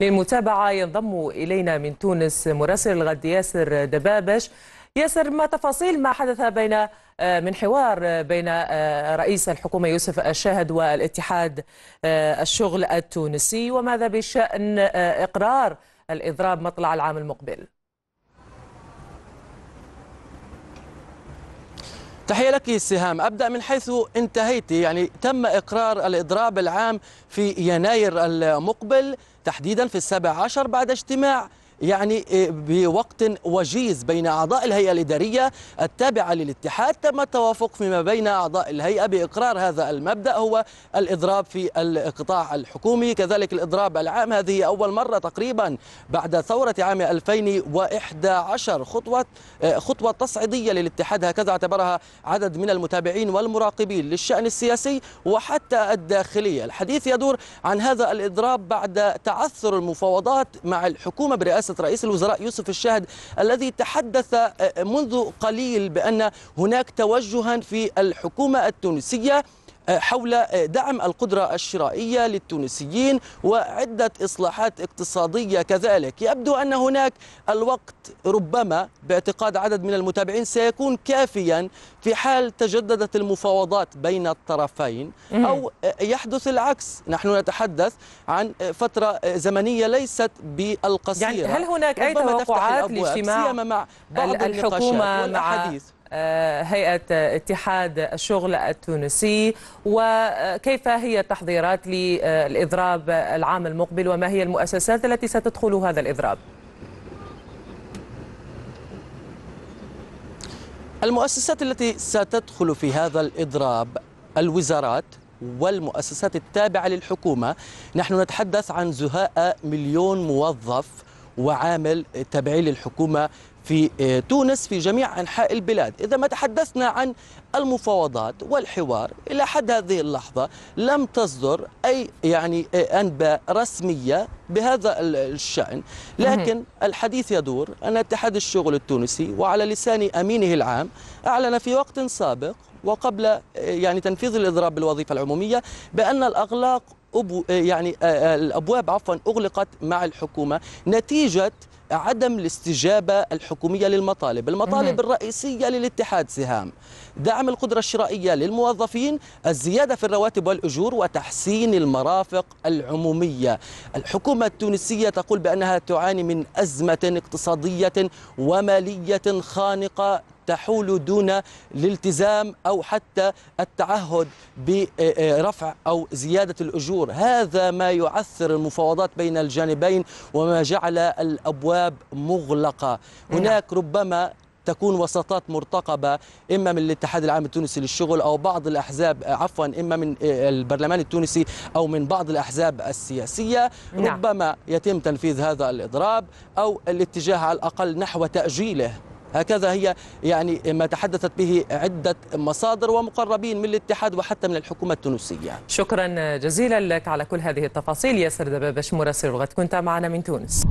للمتابعة ينضم إلينا من تونس مراسل الغد ياسر دبابش. ياسر ما تفاصيل ما حدث بين من حوار بين رئيس الحكومة يوسف الشاهد والاتحاد الشغل التونسي وماذا بشأن إقرار الإضراب مطلع العام المقبل؟ تحية لك سهام. أبدأ من حيث انتهيت يعني تم إقرار الإضراب العام في يناير المقبل تحديدا في السابع عشر بعد اجتماع يعني بوقت وجيز بين أعضاء الهيئة الإدارية التابعة للاتحاد. تم التوافق فيما بين أعضاء الهيئة بإقرار هذا المبدأ هو الإضراب في القطاع الحكومي. كذلك الإضراب العام هذه أول مرة تقريبا بعد ثورة عام 2011 خطوة خطوة تصعيدية للاتحاد هكذا اعتبرها عدد من المتابعين والمراقبين للشأن السياسي وحتى الداخلي الحديث يدور عن هذا الإضراب بعد تعثر المفاوضات مع الحكومة برئاسة رئاسة رئيس الوزراء يوسف الشاهد الذي تحدث منذ قليل بأن هناك توجها في الحكومة التونسية. حول دعم القدرة الشرائية للتونسيين وعدة إصلاحات اقتصادية كذلك. يبدو أن هناك الوقت ربما باعتقاد عدد من المتابعين سيكون كافيا في حال تجددت المفاوضات بين الطرفين أو يحدث العكس. نحن نتحدث عن فترة زمنية ليست بالقصيرة. يعني هل هناك أي توقعات لاجتماع مع بعض الحكومة مع هيئة اتحاد الشغل التونسي وكيف هي التحضيرات للإضراب العام المقبل وما هي المؤسسات التي ستدخل هذا الإضراب؟ المؤسسات التي ستدخل في هذا الإضراب الوزارات والمؤسسات التابعة للحكومة نحن نتحدث عن زهاء مليون موظف وعامل تابعين للحكومة في تونس في جميع أنحاء البلاد. إذا ما تحدثنا عن المفاوضات والحوار إلى حد هذه اللحظة لم تصدر أي يعني أنباء رسمية بهذا الشأن. لكن الحديث يدور أن اتحاد الشغل التونسي وعلى لسان أمينه العام أعلن في وقت سابق وقبل يعني تنفيذ الإضراب بالوظيفة العمومية بأن الأغلاق أبو يعني الأبواب عفوا أغلقت مع الحكومة نتيجة عدم الاستجابة الحكومية للمطالب. المطالب الرئيسية للاتحاد سهام. دعم القدرة الشرائية للموظفين الزيادة في الرواتب والأجور وتحسين المرافق العمومية. الحكومة التونسية تقول بأنها تعاني من أزمة اقتصادية ومالية خانقة تحول دون الالتزام أو حتى التعهد برفع أو زيادة الأجور، هذا ما يعثر المفاوضات بين الجانبين وما جعل الأبواب مغلقة، هناك ربما تكون وساطات مرتقبة إما من الاتحاد العام التونسي للشغل أو بعض الأحزاب عفوا إما من البرلمان التونسي أو من بعض الأحزاب السياسية. نعم. ربما يتم تنفيذ هذا الإضراب أو الاتجاه على الأقل نحو تأجيله. هكذا هي يعني ما تحدثت به عدة مصادر ومقربين من الاتحاد وحتى من الحكومة التونسية. شكرا جزيلا لك على كل هذه التفاصيل. ياسر دبابش مراسل الغد كنت معنا من تونس.